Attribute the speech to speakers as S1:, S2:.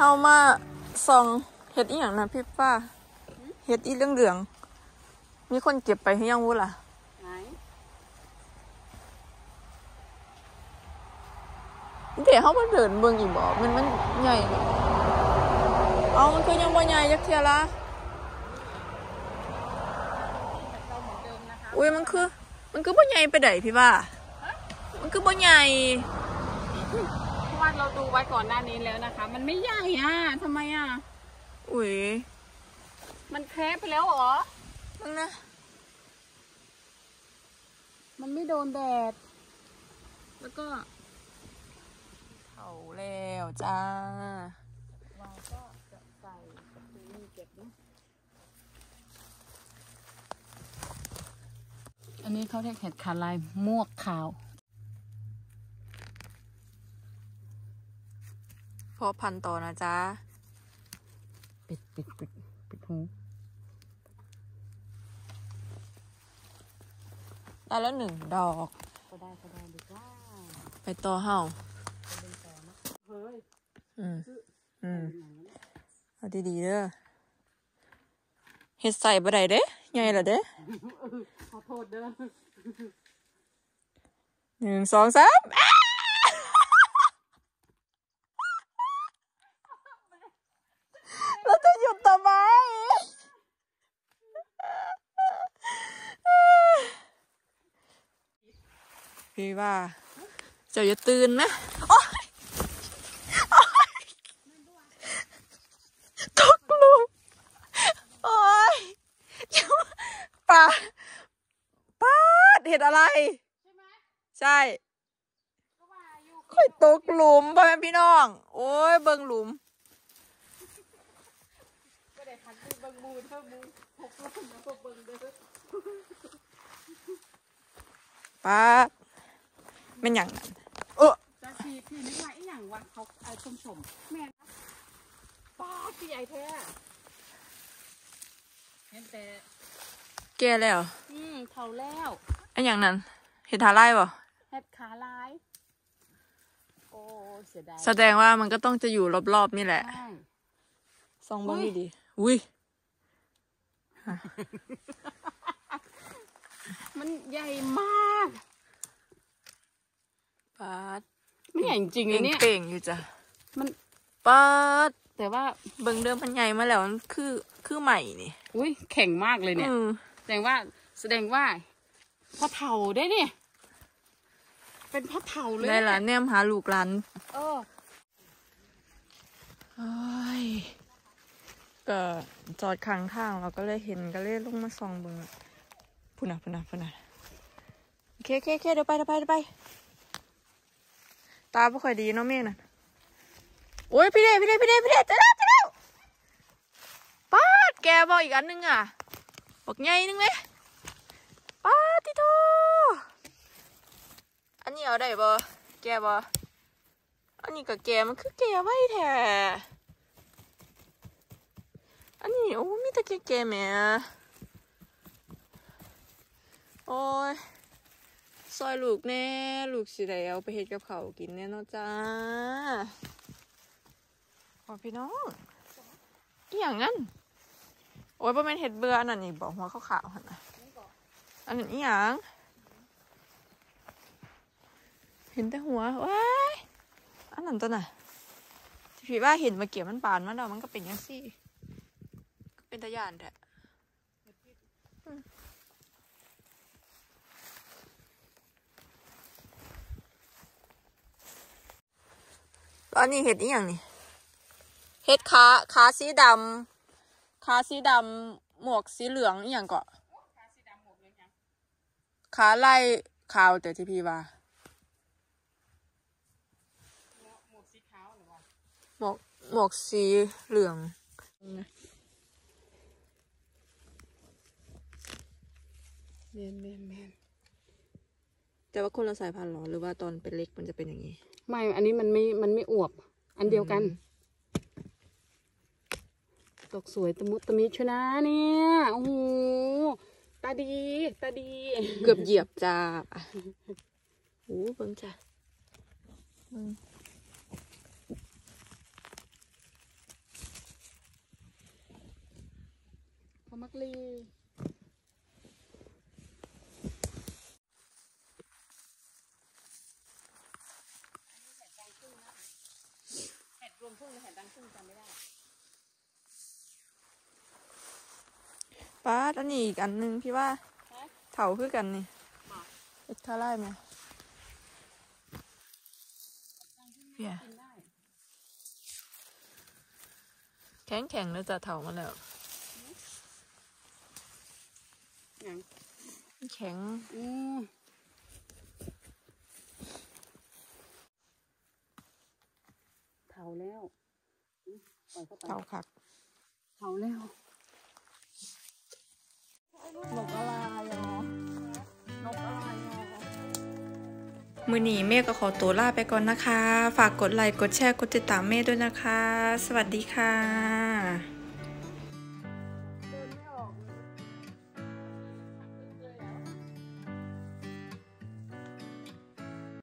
S1: เฮามาส่องเห็ดอีหยังนะพี่ป้าเห็ดอีเหลืองเหลือง มีคนเก็บไปให้ยังวุ้ล่ะ
S2: ไหน
S1: เดี๋ยวเขามาเดินเบิ่งอีกบ่มันมันใหญ่เอะเอามันคือยังบ่ใหญ่ยักเทียละ
S2: เรอุ้
S1: ยมันคือ มันคือบ่ใหญ่ไปไหนพี่ว่า มันคือบ่ใหญ่
S2: ว่าเราดูไว้ก่อนหน้านี้แล้วนะคะ มันไม่ใหญ่อะทำไมอะ
S1: อุ้ย
S2: มันแคบไปแล้วเหรอ
S1: มึงนะ
S2: มันไม่โดนแดด แล้วก็
S1: เผาแล้วจ้า
S2: เราก็จะใส่กับนี่เก็บนะอันนี้เขาเรียกเห็ดขาลายมวกขาว
S1: พอพันต่อนะจ๊ะ
S2: ปิดปิดปิดปิดหู
S1: ได้แล้วหนึ่งดอก
S2: ก็ได้ก็ได้ดีว่า
S1: ไปต่อเฮา
S2: เฮ้ย
S1: อืมอืมเอาดีๆเด้อเฮ็ดใส่บ่ได้เด้ใหญ่ละเด้
S2: ขอโทษเด้อ
S1: หนึ่งสองสามอ้าเราจะหยุดทำไม พี่ว่า เจ้าอย่าตื่นนะโอ๊ยโอ๊ยตกหลุมโอ๊ยปลาปลาดเห็นอะไร
S2: ใช่ไหม
S1: ใช่
S2: ก็ว่าอยู่
S1: ค่อยตกหลุมพ่อแม่พี่น้อง โอ้ยเบิ่งหลุม
S2: ก็ได้พันมือเบิ่งมูเท่ามูหกล้มแล้วก็เบิ่งเด้อ
S1: ป้าดแม่นอย่างนั้น เออ
S2: จะทีพี่นึกว่าไอ้หยังวะเขาไอ้ชมชมแม่นะป้าพี่ใหญ่แท้เห็นแต่
S1: แกแล้ว
S2: อืมเท่าแล้ว
S1: ไอ้อย่างนั้น เห็นทาไล่บ่
S2: เห็ดขาลายโอ้เสียดาย
S1: แสดงว่ามันก็ต้องจะอยู่รอบๆนี่แหละ
S2: ใช่
S1: ซองเบิ่ง
S2: อุ๊ย
S1: ดีๆอุ้ย
S2: มันใหญ่มาก
S1: ป้าด
S2: ไม่ใหญ่จริงๆเลยเนี่ย
S1: เป่งๆอยู่จ้ะ
S2: มัน
S1: ป้าด
S2: แต่ว่า
S1: เบิ่งเดิมมันใหญ่มาแล้วมันคือคือใหม่นี่
S2: อุ้ยแข็งมากเลยเนี่ย
S1: อืม
S2: แสดงว่าแสดงว่าพ่อเฒ่าได้เนี่ย เป็นพ่อเฒ่าเลย
S1: ได้ละแนมหาลูกหลาน
S2: เออ
S1: โอ้ยก็จอดข้างทางเราก็เลยเห็นก็เลยลงมาส่องเบิ่งอะพุ่นน่ะพุ่นน่ะพุ่นน่ะโอเคโอเคโอเคเดี๋ยวไปเดี๋ยวไปเดี๋ยวไปตาไม่ค่อยดีเนาะเมฆน่ะโอ้ยพี่เดชพี่เดชพี่เดชพี่เดเจะแล้วเจะแล้วป้าดแกบอกอีกอันหนึงอะบอกใหญ่นึงไหมป้าดติโทอันนี้เอาได้บ่แกบ่อันนี้ก็แกมันคือแกไว้แท้อันนี้โอ้มีแต่แกแกแม่โอ้ย ซอยลูกแน่ ลูกสิได้เอาไปเฮ็ดกับเขากินแน่เนอนจ้าขอพี่น้องอหย่างนั้น โอ้ยบ่แม่นเฮ็ดเบื่ออันนั้นอีกบอกหัวขาวๆหั่นน่ะอันนั้นอีหยังเห็นแต่หัวว้ายอันนั้นตัวน่ะที่พี่ว่าเห็นมื่อกี้มันปานมาแล้วมันก็เป็นจังซี่ ก็เป็นตะยานแท้อื แล้วอันนี้เห็ดอีหยังนี่เห็ดขาขาสีดำขาสีดำหมวกสีเหลืองอีหยังเกาะ
S2: ขาสีดำหมวกเลยยัง
S1: ขาไล่ขาวแต่ที่พี่ว่า
S2: หมวกหมวกสีขาวหรือว่า
S1: หมวกหมวกสีเหลือง
S2: เมียนเมียนเมียน
S1: แต่ว่าคนละสายพันธุ์หรอ หรือว่าตอนเป็นเล็กมันจะเป็นอย่างนี้
S2: ไม่ อันนี้มันไม่ มันไม่อวบ อันเดียวกัน ดอกสวยตะมุตะมิชนะเนี่ย โอ้โห ตาดี ตาดี
S1: เกือบเหยียบจ้าโอ้เบิ่งจ้ะพอ
S2: มักลี เห็ดรวมทุ่งหรือเห็ดดังทุ่งจำไม่ได้
S1: ป้าอันนี้อีกอันหนึงพี่ว่าเถาคือกันนี่
S2: บอก
S1: เอ็กท่าไล่ไหมเพียแข็งแข็งแล้วจะเถามาแล้วแข็ง
S2: อืมเผาแล้ว ปล่อยเข้าไป
S1: เถาคัก
S2: เผาแล้ว
S1: นกอะไรอะ
S2: นกอะไรอะ
S1: มือหนีเมฆก็ขอตัวลาไปก่อนนะคะ ฝากกดไลค์ กดแชร์ กดติดตามเมฆด้วยนะคะ สวัสดีค่ะ